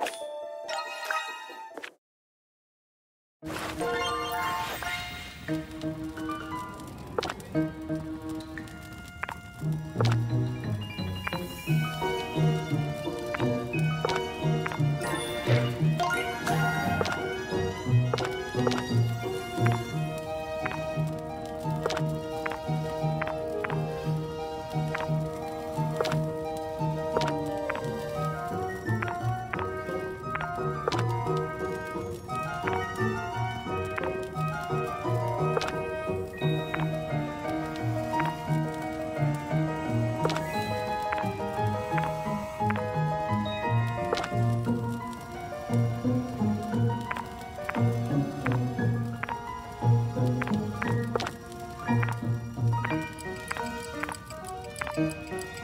you Música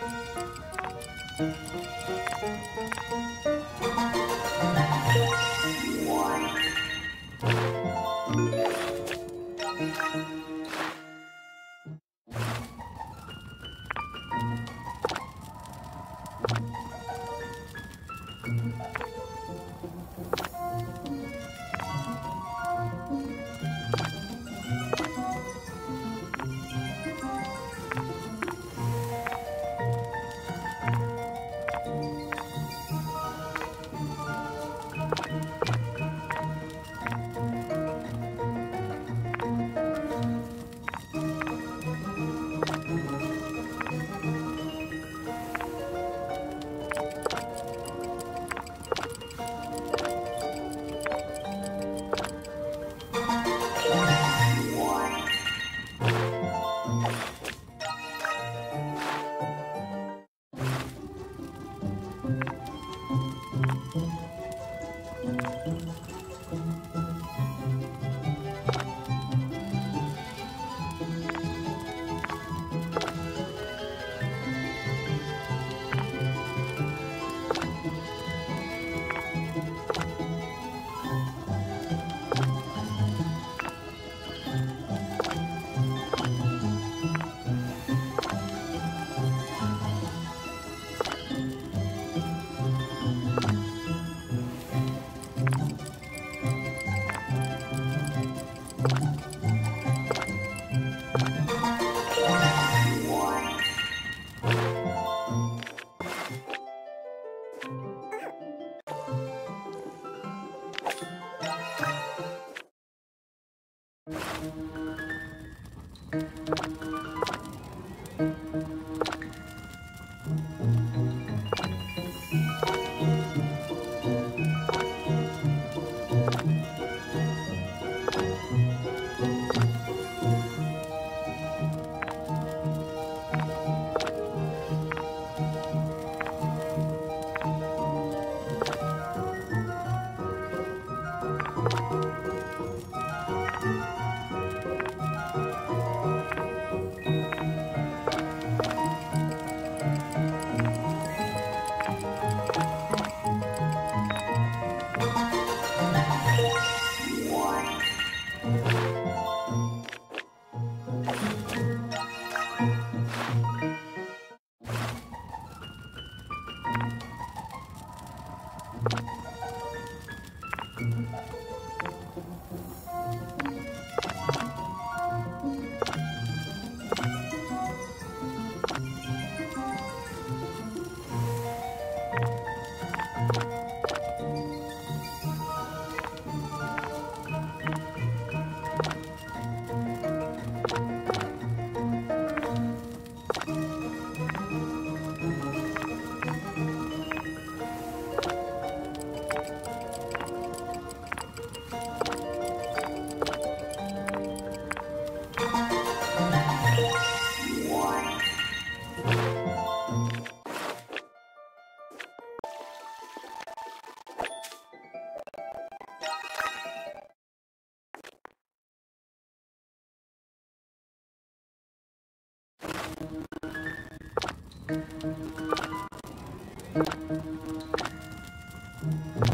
Thank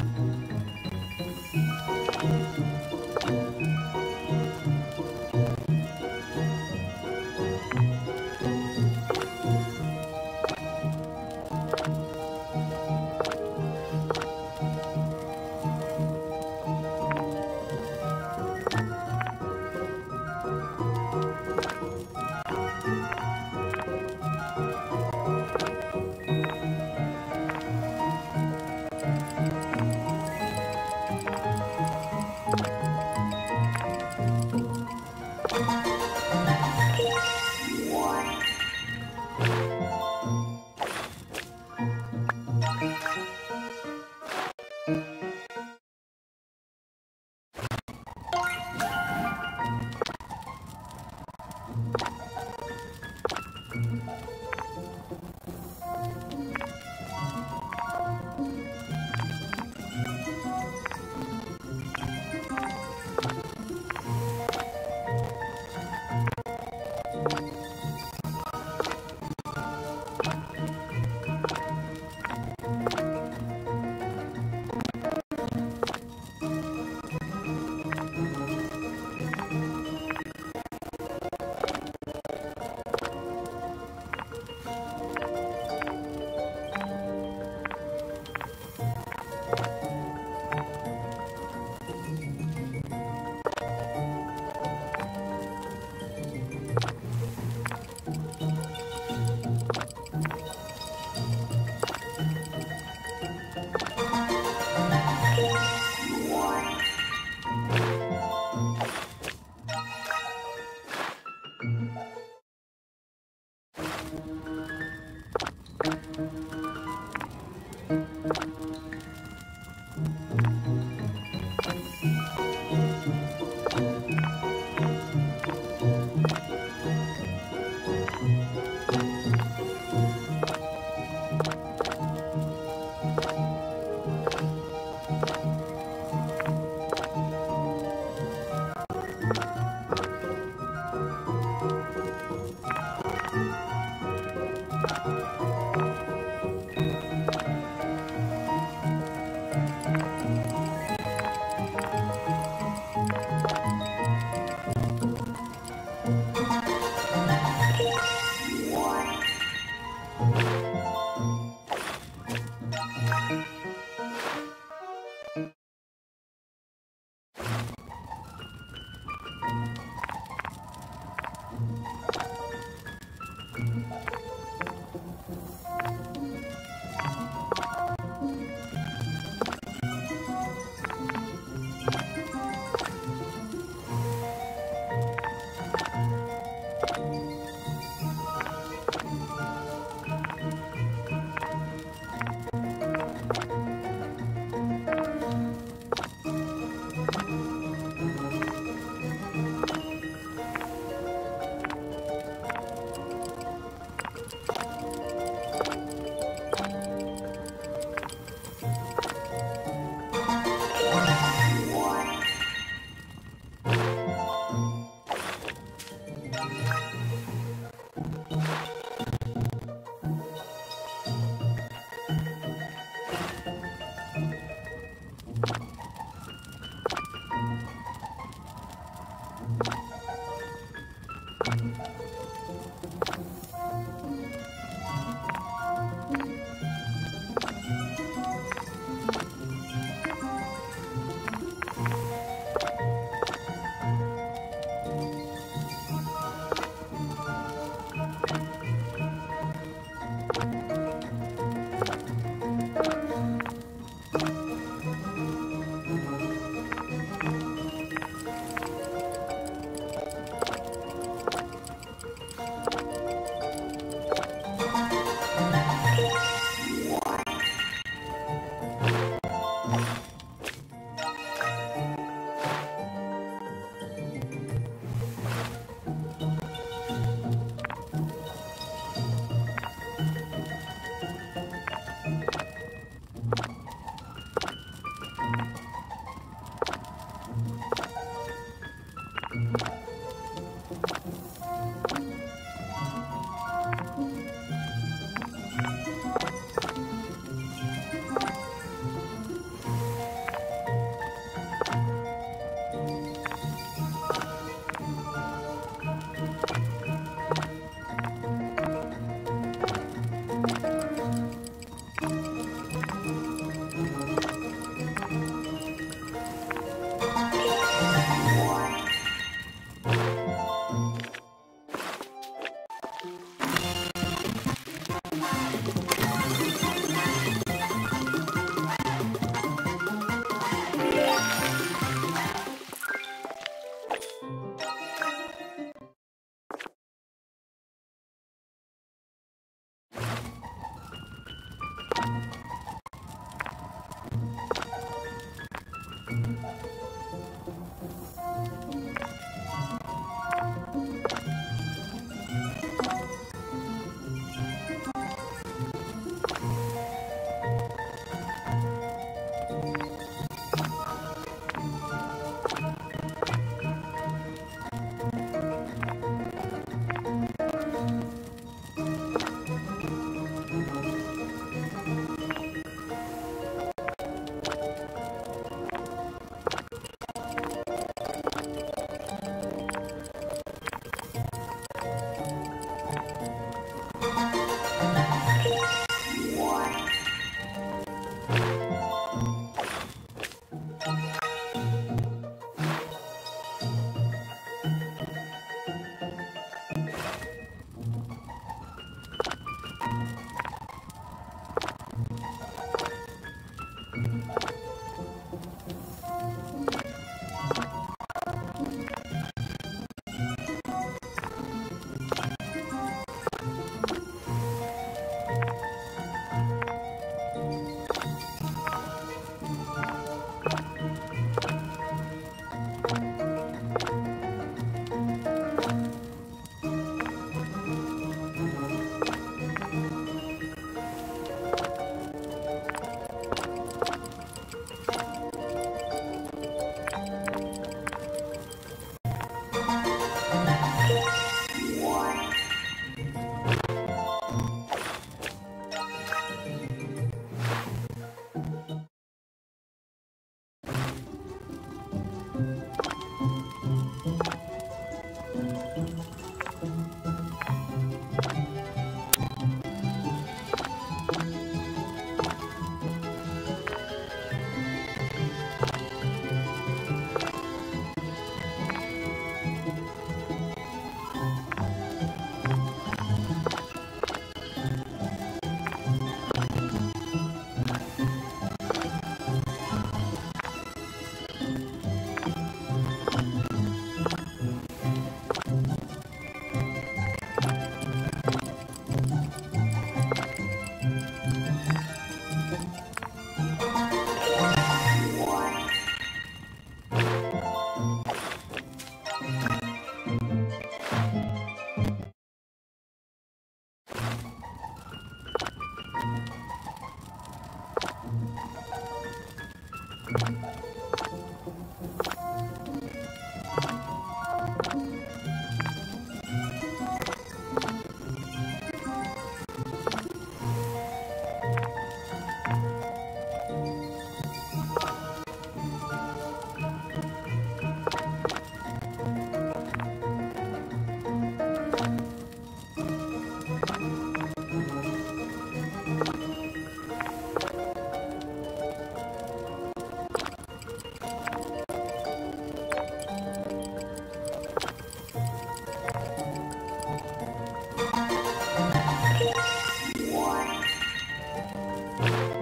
Música